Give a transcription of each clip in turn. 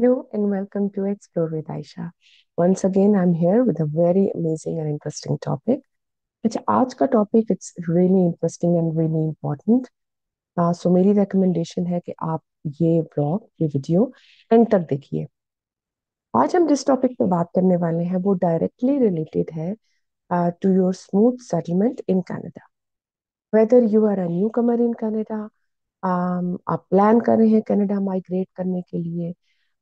Hello and welcome to Explore with Aisha. Once again, I'm here with a very amazing and interesting topic. आज का topic it's really interesting and really important so मेरी recommendation है कि आप ये blog ये video and तक देखिए आज हम जिस टॉपिक पे बात करने वाले हैं वो डायरेक्टली रिलेटेड है to your smooth settlement in Canada whether you are a newcomer in Canada आप प्लान कर रहे हैं कनाडा माइग्रेट करने के लिए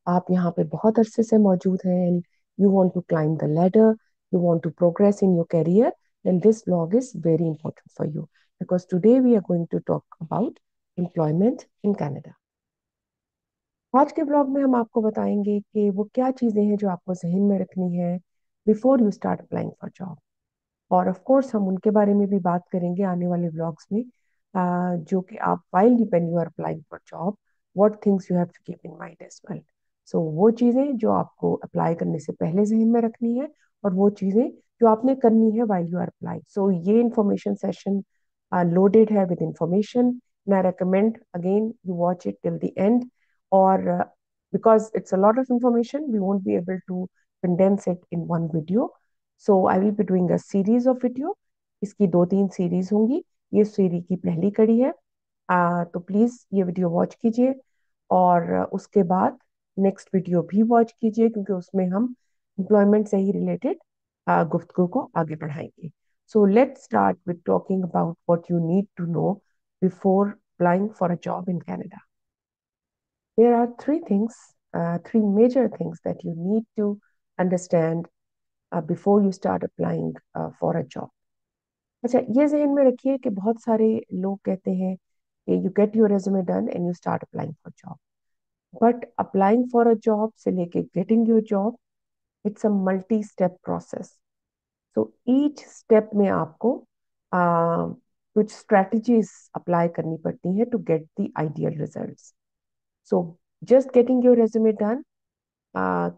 आप यहाँ पे बहुत अरसे से मौजूद हैं and you want to climb the ladder you want to progress in your career, then this vlog is very important for you. Because today we are going to talk about employment in Canada. आज के blog में हम आपको बताएँगे कि वो क्या चीज़ें हैं जो आपको जहन में रखनी है before you start applying for job और ऑफ़ कोर्स हम उनके बारे में भी बात करेंगे आने वाले ब्लॉग्स में जो कि आप while depend you are applying for job what things you have to keep in mind as well so so, वो चीज़ें जो आपको अप्लाई करने से पहले जहन में रखनी है और वो चीज़ें जो आपने करनी है while you are apply so ये इंफॉर्मेशन सेशन लोडेड है with information I recommend again you watch it till the end और because it's a lot of information we won't be able to condense it in one video so I will be doing a series of video इसकी दो तीन series होंगी. ये series की पहली कड़ी है. Uh, तो प्लीज़ ये वीडियो वॉच कीजिए. और उसके बाद नेक्स्ट वीडियो भी वॉच कीजिए, क्योंकि उसमें हम एम्प्लॉयमेंट से ही रिलेटेड गुफ्तगु को आगे बढ़ाएँगे। So let start with talking about what you need to know before applying for a job in Canada there are three things three major things that you need to understand before you start applying for a job अच्छा ये जहन में रखिए कि बहुत सारे लोग कहते हैं कि you get your resume done and you start applying for job but applying for a job से लेके getting your job it's a multi step process so each step में आपको uh, कुछ स्ट्रेटजीज अप्लाई करनी पड़ती हैं to get the ideal results so just getting your resume done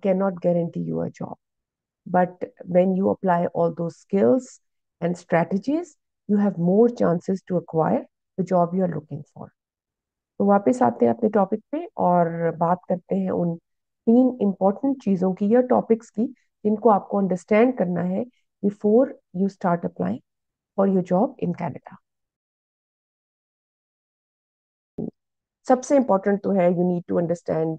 can not guarantee you a job but when you apply all those skills and strategies you have more chances to acquire the job you are looking for तो वापस आते हैं अपने topic पे और बात करते हैं उन तीन इम्पोर्टेंट चीज़ों की या टॉपिक्स की जिनको आपको अंडरस्टैंड करना है before you start apply for your job in Canada सबसे इम्पोर्टेंट तो है you need to understand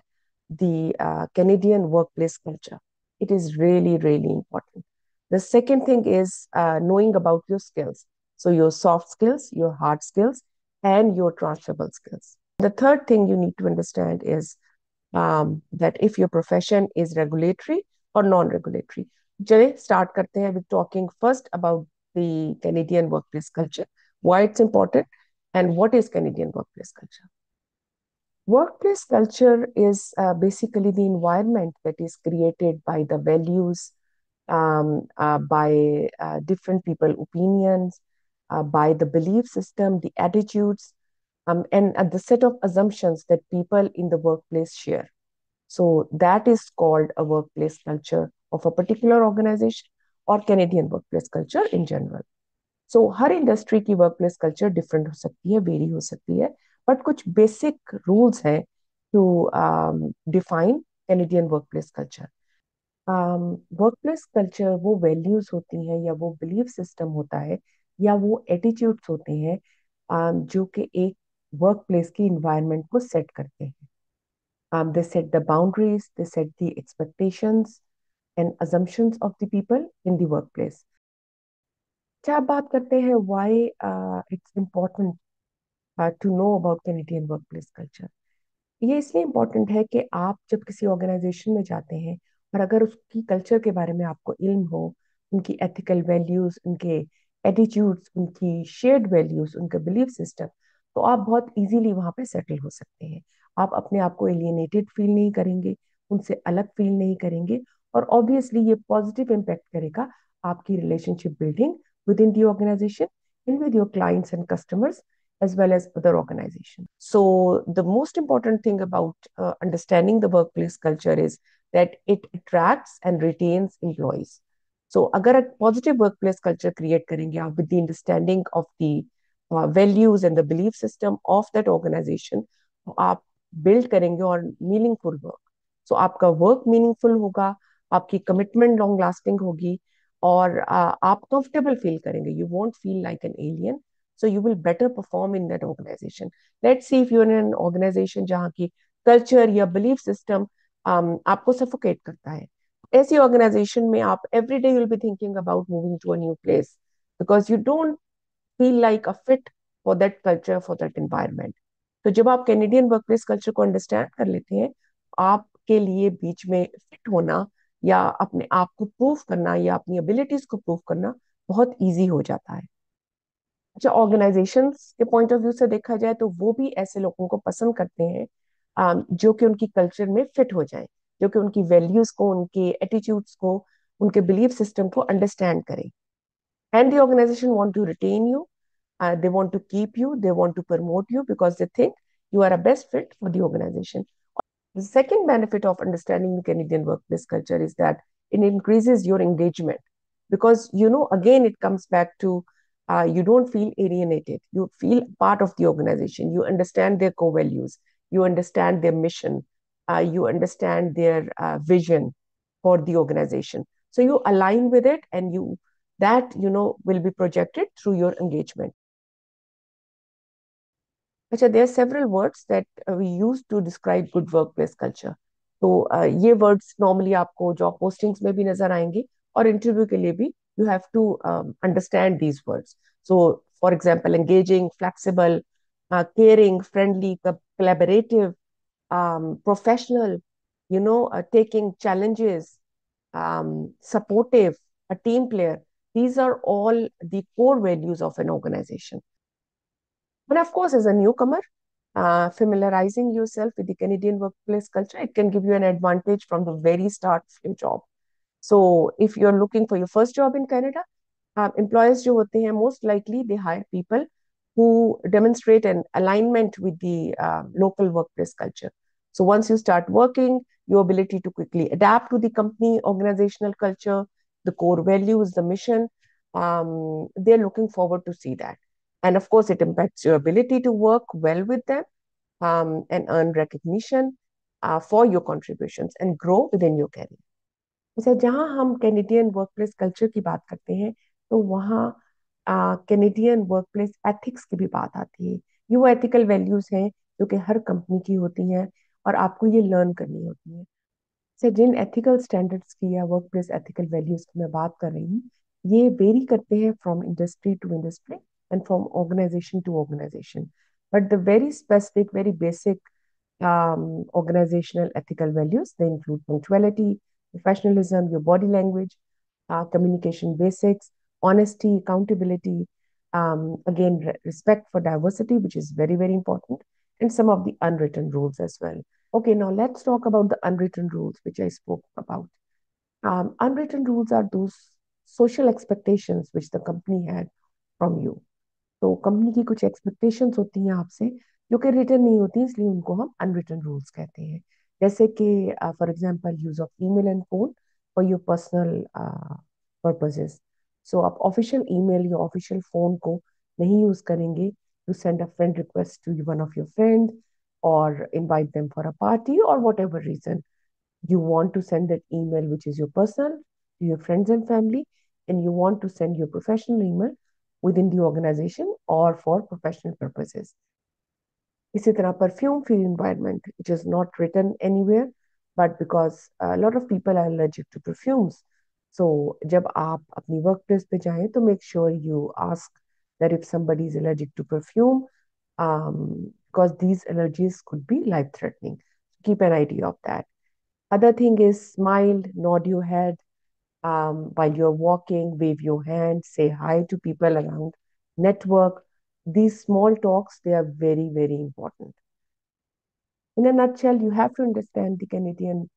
Canadian work place culture it is really really important the second thing is knowing about your skills so your soft skills your hard skills and your transferable skills the third thing you need to understand is um, that if your profession is regulatory or non-regulatory चलिए start करते हैं with talking first about the Canadian workplace culture why it's important and what is Canadian workplace culture Workplace culture is uh, basically the environment that is created by the values, um, uh, by uh, different people opinions, by the belief system, the attitudes, um, and the set of assumptions that people in the workplace share. So that is called a workplace culture of a particular organization or Canadian workplace culture in general. So her industry की workplace culture different हो सकती है very हो सकती है but कुछ basic rules हैं to define Canadian workplace culture workplace culture वो वैल्यूज होती हैं या वो बिलीफ सिस्टम होता है या वो एटीट्यूड्स होते हैं um, जो कि एक work place की इन्वायरमेंट को सेट करते हैं। They set the boundaries they set the expectations and assumptions of the people in the work place क्या बात करते हैं why it's important to know about Canadian work place culture ये इसलिए इम्पोर्टेंट है कि आप जब किसी ऑर्गेनाइजेशन में जाते हैं और अगर उसकी कल्चर के बारे में आपको इल्म हो, उनकी एथिकल वैल्यूज़ उनके एटीट्यूड्स उनकी शेयर्ड वैल्यूज़ उनके बिलीफ सिस्टम तो आप बहुत इजीली वहाँ पे सेटल हो सकते हैं। आप अपने आप को एलियनेटेड फील नहीं करेंगे, उनसे अलग फील नहीं करेंगे और ऑब्वियसली ये पॉजिटिव इम्पैक्ट करेगा आपकी relationship building with in the organization and with your clients and customers as well as other organization so the most important thing about understanding the work place culture is that it attracts and retains employees so अगर positive work place culture create करेंगे आप with the understanding of the uh, values and the belief system of that organization, आप build करेंगे और meaningful work. सो so, आपका work meaningful होगा आपकी commitment long lasting होगी और uh, आप कंफर्टेबल फील करेंगे you want feel like an alien so you will better perform in that organisation let see if you in an organisation जहाँ की culture या बिलीफ सिस्टम um, आपको suffocate करता है ऐसी ऑर्गेनाइजेशन में आप every day you'll be thinking about moving to a new place because you don't feel like a fit for that culture for that environment तो जब आप कैनेडियन वर्कप्लेस कल्चर को अंडरस्टैंड कर लेते हैं, आपके लिए बीच में फिट होना या अपने आप को प्रूव करना या अपनी एबिलिटीज को प्रूव करना बहुत ईजी हो जाता है। अच्छा ऑर्गेनाइजेशन के पॉइंट ऑफ़ व्यू से देखा जाए तो वो भी ऐसे लोगों को पसंद करते हैं जो कि उनकी कल्चर में फिट हो जाए, जो कि उनकी वैल्यूज़ को, उनके एटीट्यूड्स को, उनके बिलीफ सिस्टम को अंडरस्टैंड करें। and the organization want to retain you uh, they want to keep you they want to promote you because they think you are a best fit for the organization. The second benefit of understanding the canadian workplace culture is that it increases your engagement because you know again it comes back to uh, you don't feel alienated. You feel part of the organization. You understand their core values. You understand their mission. Uh, you understand their uh, vision for the organization. So you align with it and you that you know will be projected through your engagement. अच्छा देर several words that we use to describe good work place culture तो uh, ये words normally आपको job postings में भी नजर आएंगे और interview के लिए भी you have to understand these words so for example engaging flexible caring, friendly, collaborative, um, professional, you know, uh, taking challenges, um, supportive, a team player. These are all the core values of an organization. And of course, as a newcomer, uh, familiarizing yourself with the Canadian workplace culture, it can give you an advantage from the very start of your job. So if you're looking for your first job in Canada, uh, employers jo hote hain, most likely they hire people who demonstrate an alignment with the uh, local workplace culture. So once you start working, your ability to quickly adapt to the company organizational culture, the core values, the mission, um, they're looking forward to see that. And of course, it impacts your ability to work well with them um, and earn recognition uh, for your contributions and grow within your career. जैसे जहाँ हम Canadian workplace culture की बात करते हैं तो वहाँ Canadian workplace ethics की भी बात आती है ये वो एथिकल वैल्यूज़ हैं जो कि हर कंपनी की होती हैं और आपको ये लर्न करनी होती है से जिन एथिकल स्टैंडर्ड्स की या वर्क प्लेस एथिकल वैल्यूज़ की मैं बात कर रही हूँ, ये वेरी करते हैं from industry to industry and from organization to organization but the very specific very basic organizational ethical values they include punctuality professionalism your body language communication basics honesty accountability again respect for diversity which is very very important and some of the unwritten rules as well. Okay, now let's talk about the unwritten rules, which I spoke about. Um, unwritten rules are those social expectations which the company had from you. तो company की कुछ expectations होती हैं आपसे जो कि return नहीं होती इसलिए उनको हम अनरिटर्न रूल्स कहते हैं जैसे कि for example use of email and phone for your personal purposes सो आप ऑफिशियल ईमेल या ऑफिशियल फोन को नहीं यूज करेंगे to send a friend request to one of your friend or invite them for a party or whatever reason you want to send that email which is your personal to your friends and family and you want to send your professional email within the organization or for professional purposes. इसी तरह perfume free environment which is not written anywhere but because a lot of people are allergic to perfumes so जब आप अपनी workplace पे जाएं तो make sure you ask that if somebody is allergic to perfume um, because these allergies could be life threatening keep an idea of that other thing is smile nod your head um, while you're walking, wave your hand, say hi to people around, network. These small talks, they are very, very important. In a nutshell, you have to understand the Canadian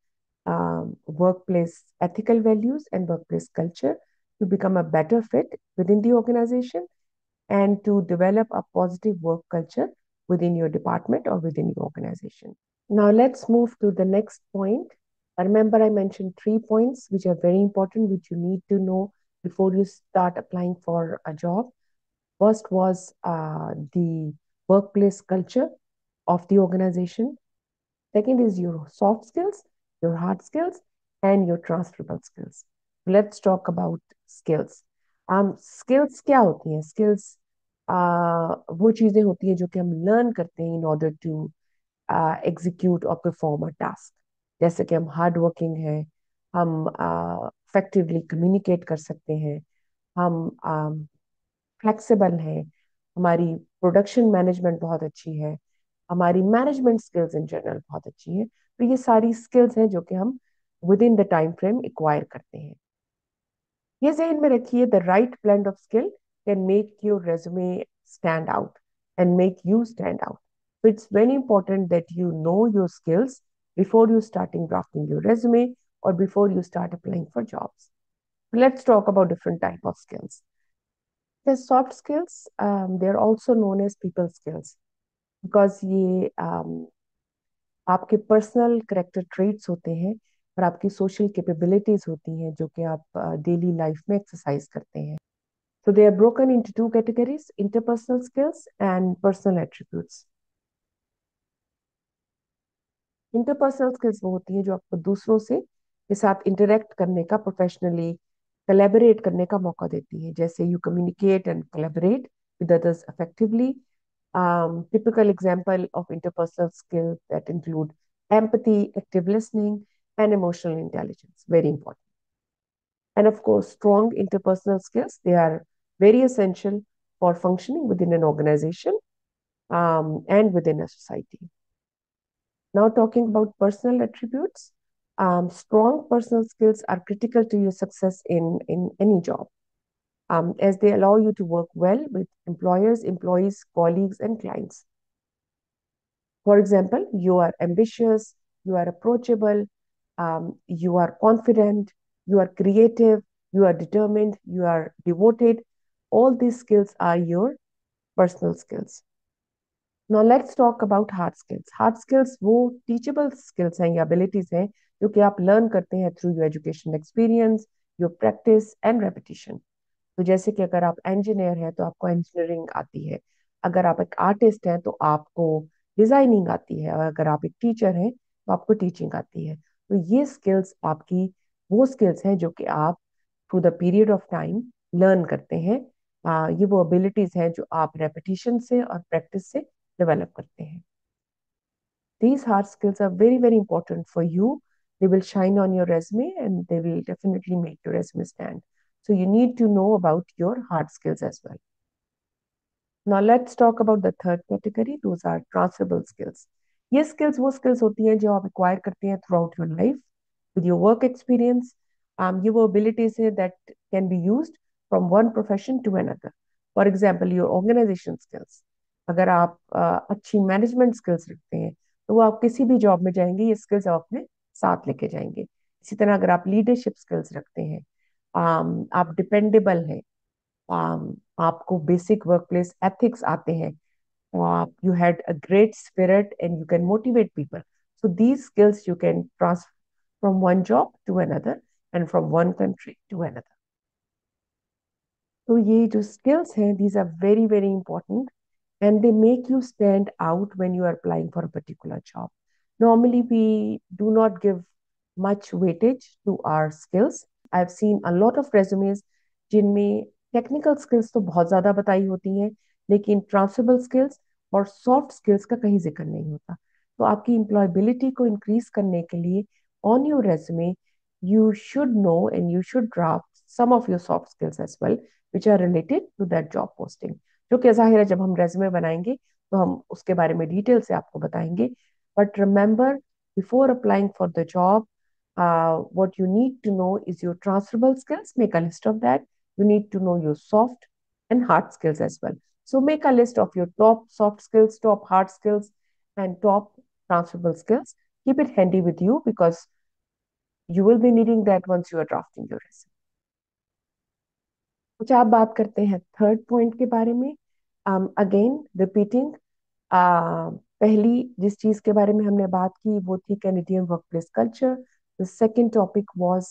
um, workplace ethical values and workplace culture to become a better fit within the organization and to develop a positive work culture within your department or within your organization. Now, let's move to the next point remember I mentioned three points which are very important, which you need to know before you start applying for a job. First was uh, the workplace culture of the organization. Second is your soft skills. your hard skills and your transferable skills. Let's talk about skills. Um, skills क्या होती हैं? Skills uh, वो चीज़ें होती हैं जो कि हम लर्न करते हैं इन ऑर्डर टू एग्जीक्यूट और परफॉर्म अ टास्क जैसे कि हम हार्ड वर्किंग हैं, हम इफेक्टिवली कम्युनिकेट कर सकते हैं, हम फ्लेक्सिबल हैं, हमारी प्रोडक्शन मैनेजमेंट बहुत अच्छी है, हमारी मैनेजमेंट स्किल्स इन जनरल बहुत अच्छी है तो ये सारी स्किल्स हैं जो कि हम with in the time frame acquire करते हैं। ये जहन में रखिए the right blend of skill can make your resume stand out and make you stand out So it's very important that you know your skills before you starting drafting your resume or before you start applying for jobs. Let's talk about different type of skills. The soft skills, um, they're also known as people skills because ये um, आपके personal character traits होते हैं और आपकी social capabilities होती हैं जो कि आप डेली uh, लाइफ में एक्सरसाइज करते हैं So they are broken into two categories, interpersonal skills and personal attributes. Interpersonal skills वो होती है जो आपको दूसरों से के साथ इंटरेक्ट करने का प्रोफेशनली collaborate करने का मौका देती है जैसे you communicate and collaborate with others effectively um, typical example of interpersonal skills that include empathy, active listening, and emotional intelligence. Very important. And of course, strong interpersonal skills, they are very essential for functioning within an organization um, and within a society. Now, talking about personal attributes, um, strong personal skills are critical to your success in, in any job um, as they allow you to work well with employers, employees, colleagues, and clients. For example, you are ambitious, you are approachable, um, you are confident, you are creative, you are determined, you are devoted. All these skills are your personal skills. Now let's talk about hard skills. Hard skills वो teachable skills हैं या abilities हैं जो कि आप learn करते हैं through your education experience, your practice and repetition. तो जैसे कि अगर आप इंजीनियर हैं तो आपको इंजीनियरिंग आती है अगर आप एक आर्टिस्ट हैं तो आपको डिज़ाइनिंग आती है और अगर आप एक टीचर हैं तो आपको टीचिंग आती है तो ये स्किल्स आपकी वो स्किल्स हैं जो कि आप through the period of time learn करते हैं ये वो अबिलिटीज हैं जो आप रेपिटेशन से और प्रैक्टिस से डेवलप करते हैं। These hard skills are very very important for you they will shine on your resume and they will definitely make your resume stand so you need to know about your hard skills as well now let's talk about the third category those are transferable skills ये skills वो skills होती हैं जो आप acquire करते हैं throughout your life with your work experience ये वो अबिलिटीज है that can be used from one profession to another. For example, your organization skills. अगर आप uh, अच्छी management skills रखते हैं तो वो आप किसी भी job में जाएंगे ये skills आप अपने साथ लेके जाएंगे इसी तरह अगर आप leadership skills रखते हैं um, आप डिपेंडेबल हैं um, आपको बेसिक वर्क प्लेस एथिक्स आते हैं you had a great spirit and you can motivate people so these skills you can transfer from one job to another and from one country to another तो ये जो skills हैं these are very very important and they make you stand out when you are applying for a particular job normally we do not give much weightage to our skills I have seen a lot of resumes जिनमें technical skills तो बहुत ज़्यादा बताई होती हैं, लेकिन transferable skills और soft skills का कहीं ज़िक्र नहीं होता। तो आपकी एम्प्लॉयबिलिटी को इंक्रीज करने के लिए on your resume you should know and you should draft some of your soft skills as well which are related to that job posting जो कि जाहिर है जब हम रेज्यूमे बनाएंगे तो हम उसके बारे में डिटेल से आपको बताएंगे but remember before applying for the job uh, what you need to know is your transferable skills. Make a list of that. You need to know your soft and hard skills as well. So make a list of your top soft skills, top hard skills, and top transferable skills. Keep it handy with you because you will be needing that once you are drafting your resume. कुछ आप बात करते हैं third point के बारे में। Again um, repeating uh, पहली जिस चीज़ के बारे में हमने बात की वो थी Canadian workplace culture the second topic was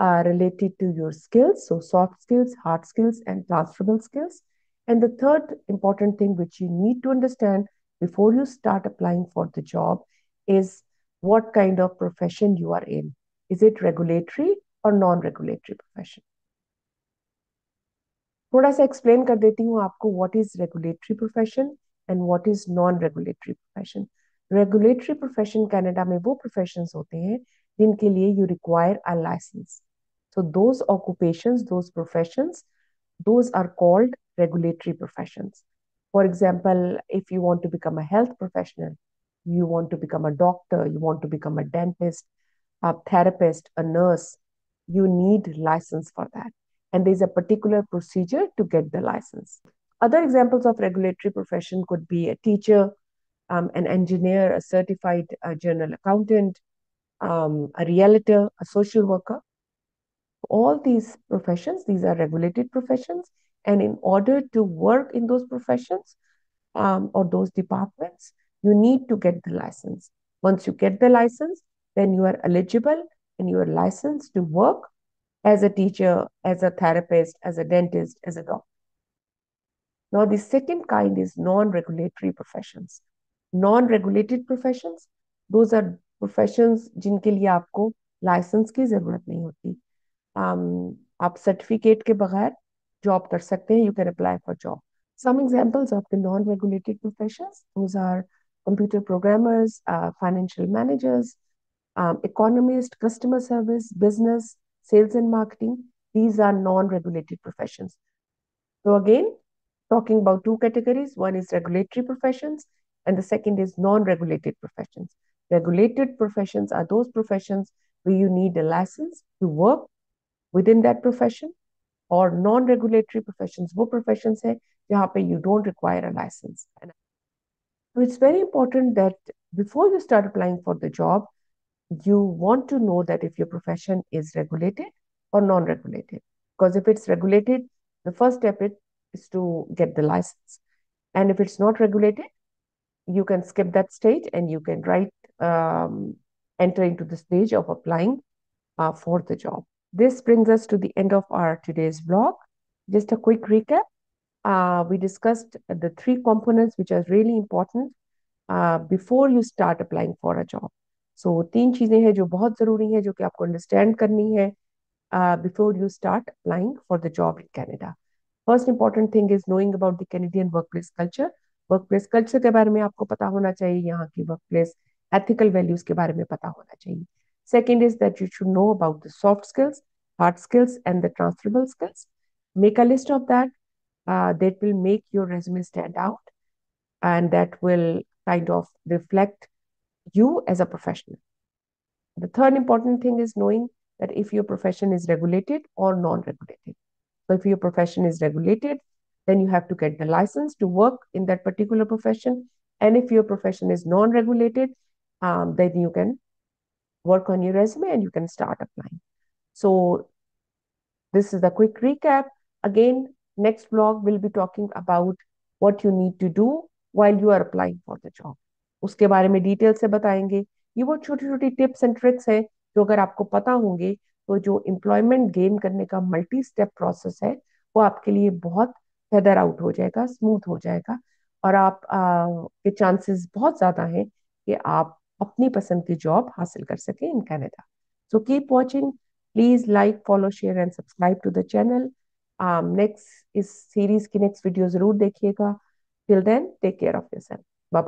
related to your skills so soft skills hard skills and transferable skills and the third important thing which you need to understand before you start applying for the job is what kind of profession you are in is it regulatory और non regulatory profession थोड़ा सा explain कर देती हूँ आपको what is regulatory profession and what is non regulatory profession regulatory profession Canada में वो professions होते हैं जिनके लिए you require a licence so those occupations those professions those are called regulatory professions for example if you want to become a professional you want to become a doctor you want to become a dentist a therapist a nurse you need licence for that and there's a particular procedure to get the license. Other examples of regulatory profession could be a teacher, um, an engineer, a certified uh, accountant, um, a realtor, a social worker. All these professions, these are regulated professions. And in order to work in those professions um, or those departments, you need to get the license. Once you get the license, then you are eligible and you are licensed to work as a teacher, as a therapist, as a dentist, as a doctor. Now, the second kind is non-regulatory professions. Non-regulated professions, those are professions जिनके लिए आपको licence की जरूरत नहीं होती um, आप certificate के बगैर जॉब कर सकते हैं you can apply for job some examples of the non-regulated professions those are computer programmers uh, financial managers um, economists customer service business sales and marketing, these are non-regulated professions. So again, talking about two categories, one is regulatory professions and the second is non-regulated professions. Regulated professions are those professions where you need a license to work within that profession or non-regulatory professions, वो professions है जहाँ पे you don't require a license. So it's very important that before you start applying for the job, you want to know that if your profession is regulated or non-regulated. Because if it's regulated, the first step is to get the license. And if it's not regulated, you can skip that stage and you can write, um, enter into the stage of applying uh, for the job. This brings us to the end of our today's vlog. Just a quick recap. Uh, we discussed the three components which are really important uh, before you start applying for a job. So so, तीन चीज़ें हैं जो बहुत ज़रूरी है जो कि आपको अंडरस्टैंड करनी है before you start applying for the job in Canada first important thing is knowing about the Canadian workplace culture workplace culture के बारे में आपको पता होना चाहिए यहाँ की वर्क प्लेस एथिकल वैल्यूज़ के बारे में पता होना चाहिए. Second is that you should know about the soft skills hard skills and the transferable skills make a list of that that will make your resume stand out and that will kind of reflect you as a professional. The third important thing is knowing that if your profession is regulated or non-regulated. So if your profession is regulated, then you have to get the license to work in that particular profession. And if your profession is non-regulated, um, then you can work on your resume and you can start applying. So this is a quick recap. Again, next vlog will be talking about what you need to do while you are applying for the job. उसके बारे में detail से बताएँगे। ये वो छोटी छोटी tips and tricks है जो अगर आपको पता होंगे तो जो एम्प्लॉयमेंट गेन करने का मल्टी स्टेप प्रोसेस है वो आपके लिए बहुत फेदर आउट हो जाएगा स्मूथ हो जाएगा। और आप आ, के चांसेस बहुत ज़्यादा हैं कि आप अपनी पसंद की जॉब हासिल कर सके in Canada so keep watching please like follow share and subscribe to the channel next इस सीरीज़ की नेक्स्ट वीडियो ज़रूर देखिएगा। Till then take care of yourself bye